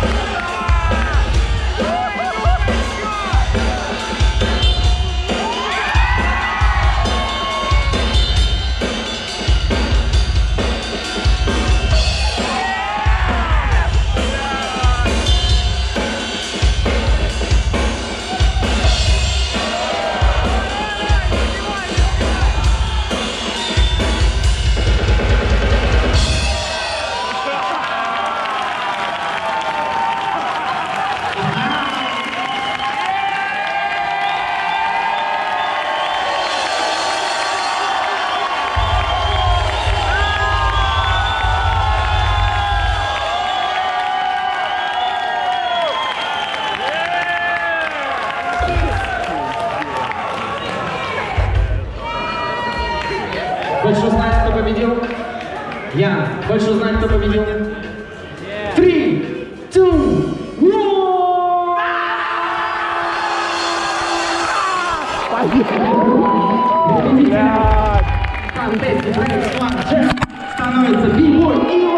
Yeah. Хочешь узнать, кто победил? Я. хочешь узнать, кто победил? Три, two, one! Победитель! Фантастик, становится Бимой Иван!